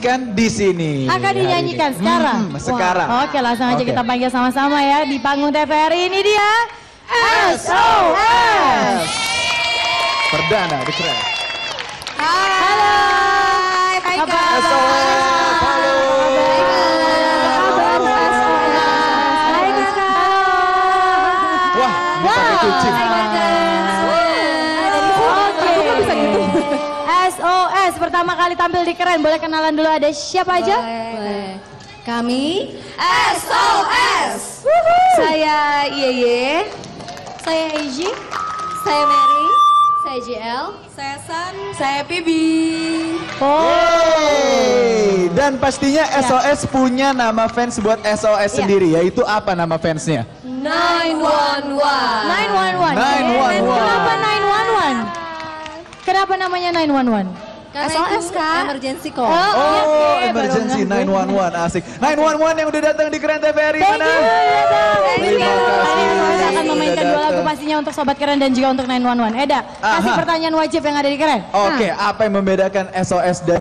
kan di sini. Akan dinyanyikan sekarang. Hmm, sekarang. Wah, Oke, langsung aja Oke. kita panggil sama-sama ya di panggung TVRI ini dia. SOS. Perdana di keren. Halo. Hai, Kak. SOS, halo. Hai, Kakak. Wah, ini pakai kucing. SOS pertama kali tampil di keren. Boleh kenalan dulu ada siapa aja? Boleh. Kami SOS. Saya Yeye. Saya Eiji. Saya Mary. Saya JL. Saya San. Saya Pibi. Oh. Yeay. Dan pastinya SOS punya nama fans buat SOS Ya. sendiri, yaitu apa nama fansnya? 911. 911. 911. Kenapa 911? Kenapa namanya 911? Karena SOS, Kak. emergency call. Oh, iya, Oh, oke, emergency baru ngeh. 911 asik. 911 yang udah datang di Keren TVRI Thank mana? you, datang. Thank Terima you. kasih. Saya akan memainkan dua lagu pastinya untuk Sobat Keren dan juga untuk 911. Eda, kasih Aha. pertanyaan wajib yang ada di Keren. Oke, apa yang membedakan SOS dan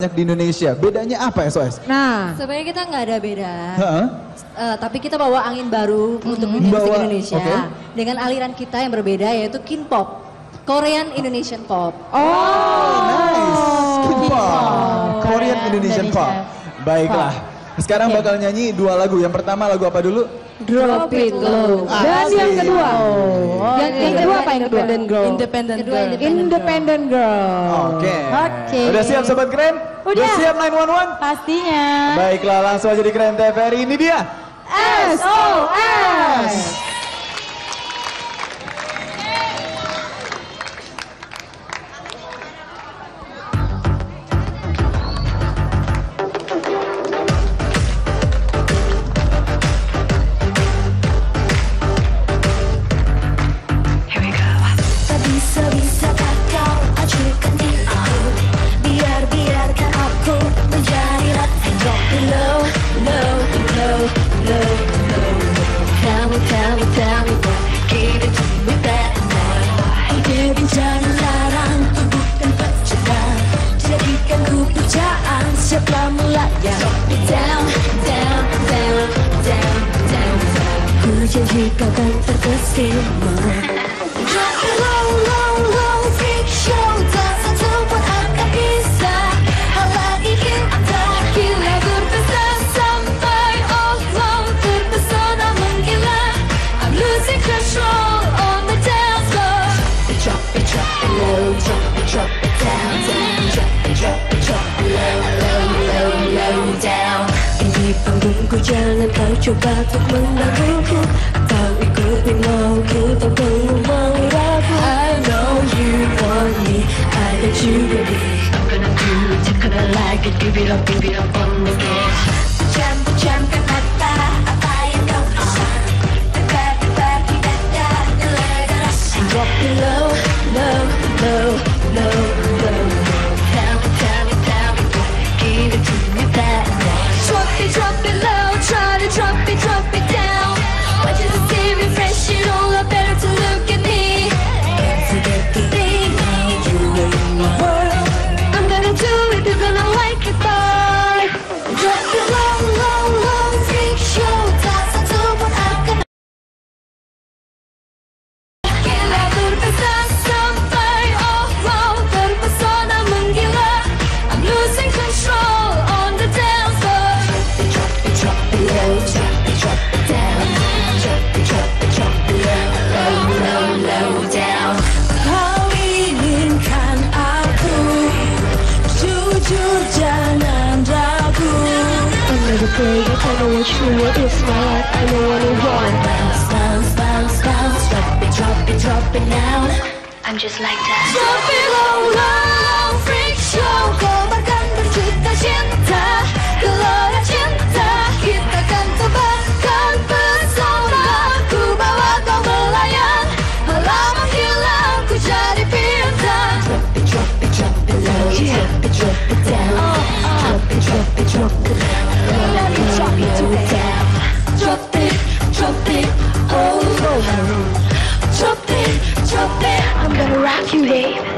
banyak di Indonesia? Bedanya apa SOS? Nah, Sebenarnya kita nggak ada beda. Heeh. Eh, tapi kita bawa angin baru untuk musik Bawa- Indonesia oke. dengan aliran kita yang berbeda yaitu K-pop, Korean Indonesian Pop. Oh, nice. K-pop. Korean Indonesian Indonesia. pop. Baiklah. Sekarang bakal nyanyi dua lagu. Yang pertama lagu apa dulu? Drop It Low. dan yang kedua. Oh, yang, yang kedua apa yang kedua? Independent Girl. Independent Girl. Independent, Girl. Oke. Oke. Udah siap sobat keren? Udah. siap 911? Pastinya. Baiklah, langsung aja di Keren TVRI. Ini dia. SOS. me, tell me that Give it to me Down, down, down, down, down, down. 굳이 지가 같은 그 실물 Ini panggungku jangan kau coba untuk menggangguku Atau ikuti mauku tak perlu mau ragu I know you want me, I bet you really I'm gonna do it, I'm gonna like it Give it up, give it up. Jangan ragu I'm never play it, I know what you want. It's my life, I know what I want. Bounce, bounce, bounce, bounce. Drop it, drop it, drop it now. I'm just like that. Drop it low, low, freak show you, Dave.